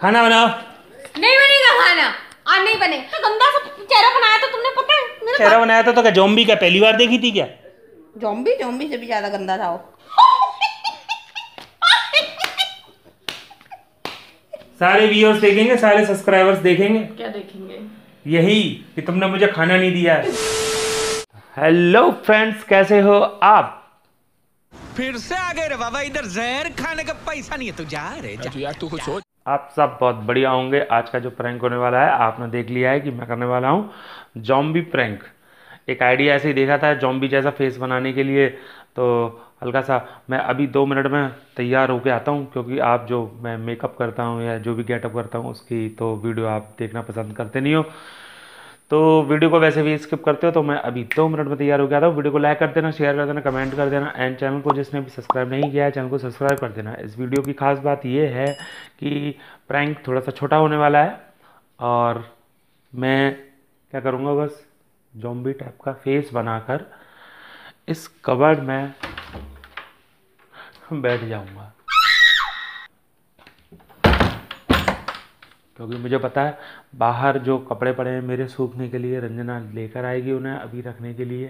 खाना बनाओ। नहीं बनेगा खाना। आज नहीं बने तो गंदा सा चेहरा बनाया था तुमने पता है चेहरा बनाया था तो क्या जॉम्बी क्या पहली बार देखी थी क्या? जॉम्बी जॉम्बी से भी ज़्यादा गंदा था वो। सारे व्यूअर्स देखेंगे सारे सब्सक्राइबर्स देखेंगे। क्या देखेंगे? यही कि तुमने मुझे खाना नहीं दिया है। हेलो फ्रेंड्स कैसे हो आप? फिर से आ गए रे बाबा इधर जहर खाने का पैसा नहीं है। तू जा रे जा। यार तू कुछ सोच। आप सब बहुत बढ़िया होंगे। आज का जो प्रैंक होने वाला है, आपने देख लिया है कि मैं करने वाला हूँ जॉम्बी प्रैंक एक आइडिया ऐसे ही देखा था जॉम्बी जैसा फेस बनाने के लिए। तो हल्का सा, मैं अभी दो मिनट में तैयार होके आता हूँ, क्योंकि आप जो मैं मेकअप करता हूँ या जो भी गेटअप करता हूँ, उसकी तो वीडियो आप देखना पसंद करते नहीं हो। तो वीडियो को वैसे भी स्किप करते हो तो मैं अभी दो मिनट में तैयार हो गया था। वीडियो को लाइक कर देना शेयर कर देना कमेंट कर देना एंड चैनल को जिसने भी सब्सक्राइब नहीं किया है चैनल को सब्सक्राइब कर देना। इस वीडियो की खास बात ये है कि प्रैंक थोड़ा सा छोटा होने वाला है और मैं क्या करूँगा बस जॉम्बी टाइप का फेस बनाकर इस कबर्ड में बैठ जाऊँगा। क्योंकि मुझे पता है बाहर जो कपड़े पड़े हैं मेरे सूखने के लिए रंजना लेकर आएगी उन्हें अभी रखने के लिए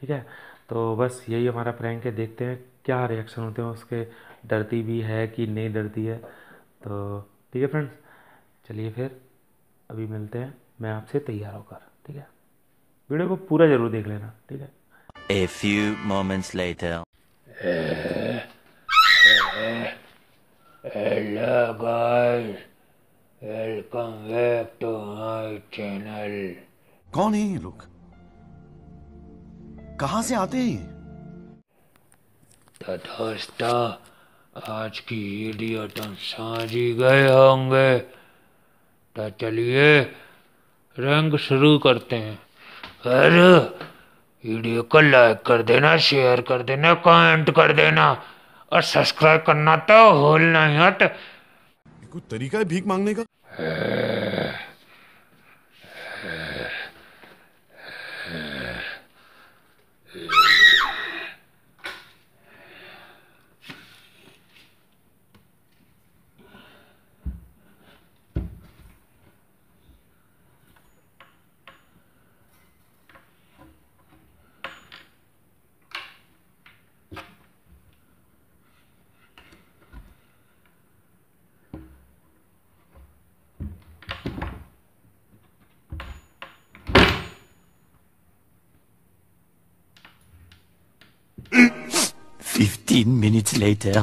ठीक है तो बस यही हमारा प्रैंक है देखते हैं क्या रिएक्शन होते हैं उसके डरती भी है कि नहीं डरती है तो ठीक है फ्रेंड्स चलिए फिर अभी मिलते हैं मैं आपसे तैयार होकर ठीक है वीडियो को पूरा ज़रूर देख लेना ठीक है A few moments later. Hello guys, welcome back to my channel. कौन है ये लोग कहाँ से आते हैं? तो दोस्तों आज की वीडियो तुम समझ ही गए होंगे तो चलिए रंग शुरू करते हैं और वीडियो को लाइक कर देना शेयर कर देना कमेंट कर देना और सब्सक्राइब करना तो भूलना ही कोई तरीका है भीख मांगने का? Fifteen minutes later.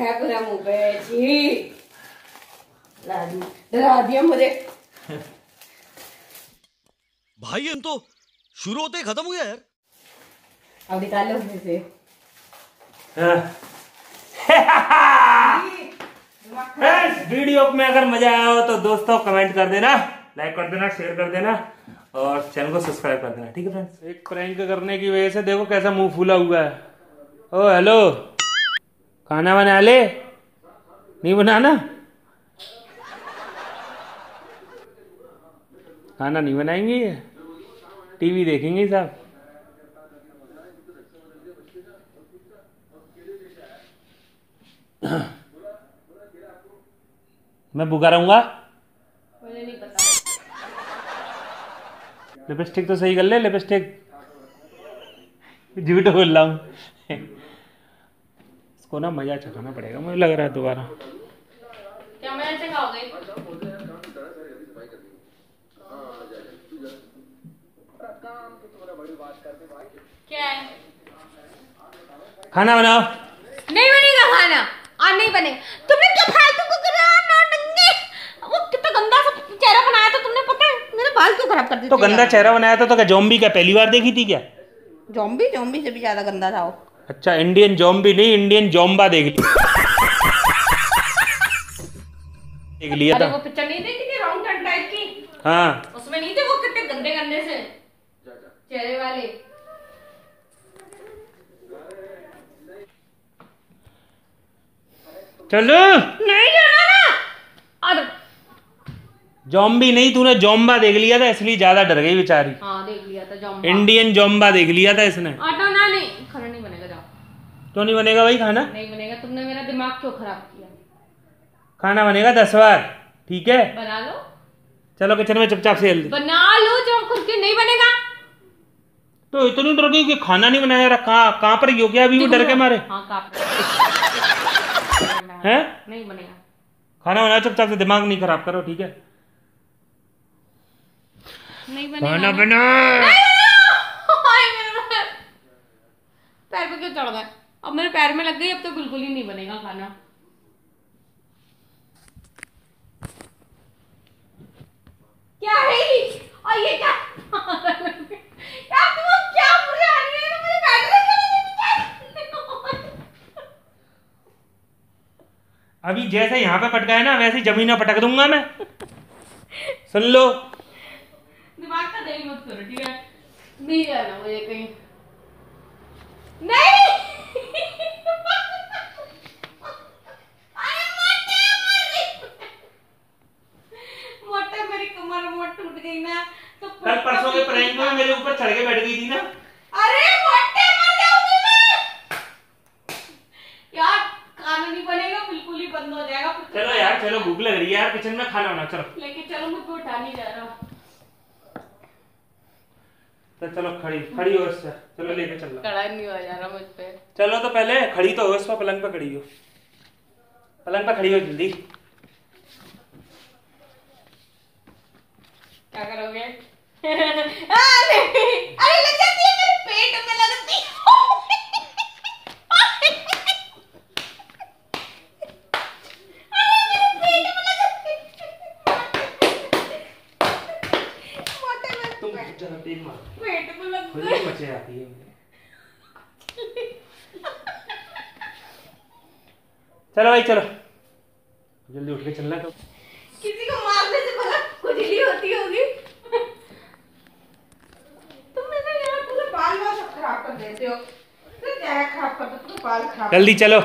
रखा है पूरा मुँह पे जी डरा दिया मुझे भाई हम तो शुरू होते ही खत्म हो गया यार। अब निकालो फिर से। फ्रेंड्स वीडियो में अगर मज़ा आया हो तो दोस्तों कमेंट कर देना लाइक कर देना शेयर कर देना और चैनल को सब्सक्राइब कर देना ठीक है फ्रेंड्स? एक प्रैंक करने की वजह से देखो कैसा मुँह फूला हुआ है। Oh hello. खाना बना ले? नहीं बनाना? खाना नहीं बनाएँगे ये? टीवी देखेंगे साहब। मैं भूखा रहूँगा? लिपस्टिक तो सही कर ले लिपस्टिक। झूठ बोल रहा हूँ। इसको ना मज़ा चखाना पड़ेगा मुझे लग रहा है दोबारा। क्या मैं ऐसे खाओगे क्या खाना बनाओ। नहीं बनेगा खाना। और नहीं बनेगा तुमने क्या फालतू को करा नौटंकी वो कितना गंदा सा चेहरा बनाया था तुमने पता है? मेरे बाल क्यों खराब कर दिए तो गंदा चेहरा बनाया था तो क्या जॉम्बी क्या पहली बार देखी थी क्या? जॉम्बी जॉम्बी से भी ज़्यादा गंदा था वो। अच्छा इंडियन जॉम्बी नहीं इंडियन जॉम्बा देख लिया। देख लिया था। वो पिक्चर नहीं देखी थी राउंड टर्न टाइप की? हाँ। उसमें नहीं थे वो कितने गंदे गंदे से? चेहरे वाले। चलो। नहीं जाना ना। और जॉम्बी नहीं तूने जॉम्बा देख लिया था इसलिए ज़्यादा डर गई बेचारी। हाँ देख लिया था जॉम्बा इंडियन जॉम्बा देख लिया था इसने। ऑटो ना नहीं खाना नहीं बनेगा जाओ क्यों नहीं बनेगा भाई खाना? नहीं बनेगा तुमने मेरा दिमाग क्यों खराब किया? खाना बनेगा दस बार ठीक है? बना लो। चलो किचन में चुपचाप से जल्दी बना लो जो खुद के नहीं बनेगा। तो इतनी डर गई कि खाना नहीं बनाया रहा कहाँ कहाँ पर हो गया अभी वो डर के मारे। हाँ हैं? नहीं बनेगा। खाना बनाओ चुपचाप से दिमाग नहीं खराब करो ठीक है? नहीं बनेगा। खाना बना। पैर पैर पे क्यों चढ़ गए अब मेरे पैर में लग गई अब तो बिल्कुल ही नहीं बनेगा खाना। क्या है ये? और ये क्या? रही क्यों अभी जैसे यहाँ पे पटका है ना वैसे ज़मीन में पटक दूँगा मैं। सुन लो। दिमाग का दही मत करो ठीक है? नहीं जाना मुझे कहीं नहीं अरे मोटे मर गई। मोटे मेरी कमर मोट टूट गई ना तो कल परसों के प्रैंक में मेरे ऊपर चढ़ के बैठ गई थी ना अरे मोटे मर जाऊँगी मैं यार खाना नहीं बनेगा बिल्कुल ही बंद हो जाएगा फिर चलो यार चलो भूख लग रही है यार किचन में खाना बना चलो लेके चलो मुझको उठा नहीं जा रहा तो चलो खड़ी खड़ी हो इससे। चलो लेके चलो खड़ा नहीं हो जा रहा मुझ पे। चलो तो पहले खड़ी तो हो इस पर पलंग पे खड़ी हो। पलंग पे खड़ी हो जल्दी। क्या करोगे? अरे अरे लग जाती है मेरे पेट में लगती तुम जरा तेज मार पेट में ही मचे आती है चलो भाई चलो। जल्दी उठ के चलना तो किसी को मारने से भला खुजली होती होगी। तुम मेरे यार पूरे बाल बाल सब खराब कर देते हो। तो क्या खराब कर दो पूरे बाल खराब जल्दी चलो।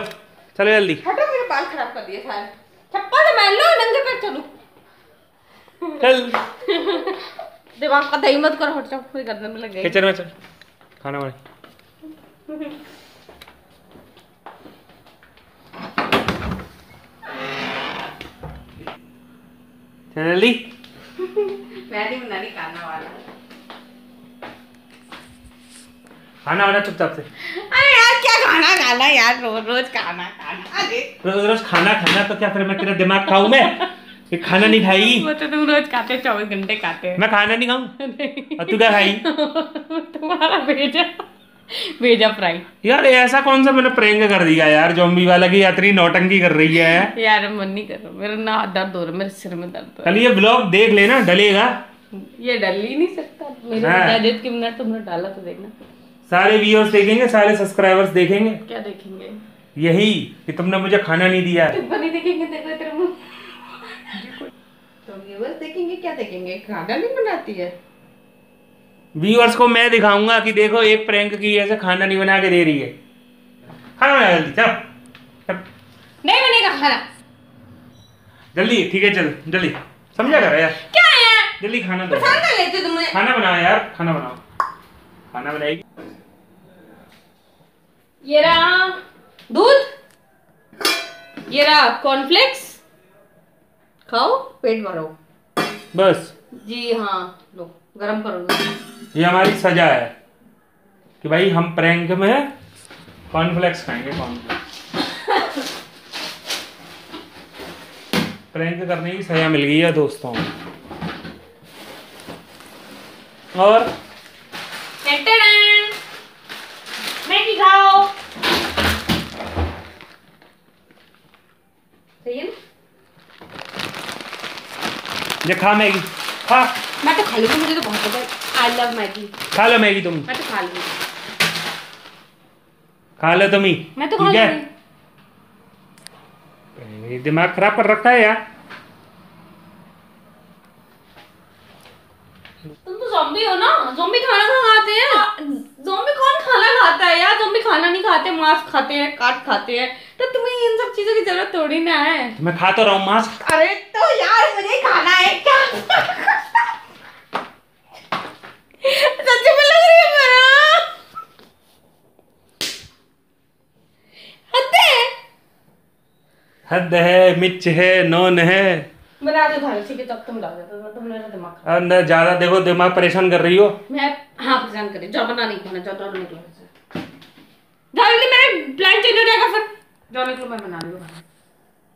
चलो जल्दी। हटो मेरे बाल खराब कर दिए सारे। चप्पल पहन लो नंगे पैर चलो। चल। दिमाग का दही मत करो हट जाओ। मेरे गर्दन में लग गई। किचन में चल। खाना बना। चल मैं नहीं बना रही खाना वाला। खाना बना चुपचाप से। अरे यार क्या खाना खाना यार? रोज रोज खाना खाना। अरे। रोज रोज खाना खाना तो क्या फिर मैं तेरा दिमाग खाऊं मैं? कि खाना नहीं खाई? वो तो तुम रोज खाते चौबीस घंटे खाते मैं खाना नहीं खाऊं? और तू क्या खाई? तुम्हारा भेजा भेजा फ्राई। यार ऐसा कौन सा मैंने प्रैंक कर दिया यार? जॉम्बी वाला की यात्री नौटंकी कर रही है। यार मन नहीं कर रहा। मेरा ना दर्द हो रहा मेरे सिर में दर्द कल ये ब्लॉग देख लेना डलेगा। ये डल ही नहीं सकता। मेरे हाँ। के बिना तुमने डाला तो देखना। सारे व्यूअर्स देखेंगे सारे सब्सक्राइबर्स देखेंगे। क्या देखेंगे? यही कि तुमने मुझे खाना नहीं दिया। तुम नहीं देखेंगे देखो तेरे मुँह। व्यूअर्स देखेंगे क्या देखेंगे? खाना नहीं बनाती है? व्यूअर्स को मैं दिखाऊँगा कि देखो एक प्रैंक की ऐसे खाना नहीं बना के दे रही है। खाना बना जल्दी चल। चल, नहीं बनेगा खाना। जल्दी ठीक है चल जल्दी। समझा कर यार? क्या है जल्दी खाना दो कर लेते तुमने। खाना बनाओ यार खाना बनाओ। खाना बनाएगी। ये रहा दूध। ये रहा कॉर्नफ्लेक्स खाओ पेट भरो। बस। जी हाँ लो गरम करो ये हमारी सजा है कि भाई हम प्रैंक में कॉर्नफ्लेक्स खाएँगे कॉर्नफ्लेक्स प्रैंक करने की सजा मिल गई है दोस्तों। और मैगी खाओ। सही है ये खा मैगी। खा। मैं तो खा लूँगी मुझे तो बहुत पसंद है। I love Maggi. खा लो मैगी तुम। मैं तो खा लूँगी। खा लो तुम ही मैं तो खा लूँगी। ये दिमाग खराब कर रखा है यार। तुम तो जॉम्बी हो ना? जॉम्बी खाना कहाँ खाते हैं। जॉम्बी कौन खाना खाता है यार? जॉम्बी खाना नहीं खाते मांस खाते हैं काट खाते हैं। तो तुम्हें इन सब चीज़ों की ज़रूरत थोड़ी ना है। मैं खा तो रहा हूँ मांस। अरे तो यार मुझे खाना है क्या? सच्ची में लग रही है मेरा? हद है। हद है मिर्च है नॉन है। बना दो खाना ठीक है तब तुम डाल देते तुम मेरा दिमाग अंदर ज़्यादा देखो दिमाग परेशान कर रही हो। मैं हाँ परेशान करे जाओ बना नहीं खाना जाओ डर निकलो। यहाँ से। मेरे प्लान चेंज हो जाएगा फिर। जाओ निकलो मैं बना रही हूँ।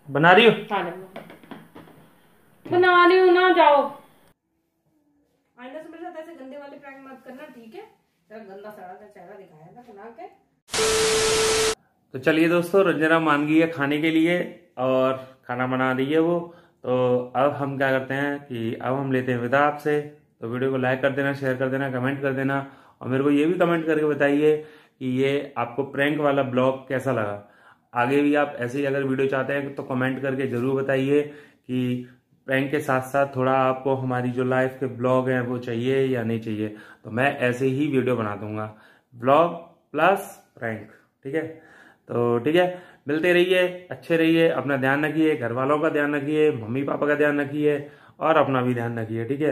बना रही हो? बना रही हूँ। ना जाओ। आइंदा से मेरे साथ ऐसे गंदे वाले प्रैंक मत करना ठीक है? तेरा गंदा सड़ा सा चेहरा दिखाया था बना के। तो चलिए दोस्तों रंजना मान गई है खाने के लिए और खाना बना दी है वो। तो अब हम क्या करते हैं कि अब हम लेते हैं विदा आपसे तो वीडियो को लाइक कर देना शेयर कर देना कमेंट कर देना और मेरे को ये भी कमेंट करके बताइए कि ये आपको प्रैंक वाला ब्लॉग कैसा लगा। आगे भी आप ऐसे ही अगर वीडियो चाहते हैं तो कमेंट करके ज़रूर बताइए कि प्रैंक के साथ साथ थोड़ा आपको हमारी जो लाइफ के ब्लॉग हैं वो चाहिए या नहीं चाहिए। तो मैं ऐसे ही वीडियो बना दूँगा। ब्लॉग प्लस प्रैंक ठीक है? तो ठीक है मिलते रहिए अच्छे रहिए अपना ध्यान रखिए घर वालों का ध्यान रखिए मम्मी पापा का ध्यान रखिए और अपना भी ध्यान रखिए ठीक है?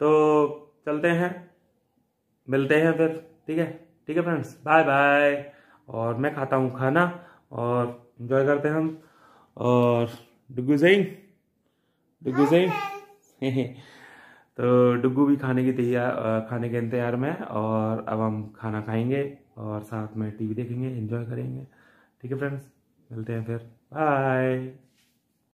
तो चलते हैं मिलते हैं फिर ठीक है? ठीक है फ्रेंड्स बाय बाय और मैं खाता हूँ खाना और इन्जॉय करते हैं हम। और डुगू सही डुगू सही तो डुगू भी खाने की तैयार खाने के इंतज़ार में है और अब हम खाना खाएँगे और साथ में टीवी देखेंगे एंजॉय करेंगे ठीक है फ्रेंड्स मिलते हैं फिर बाय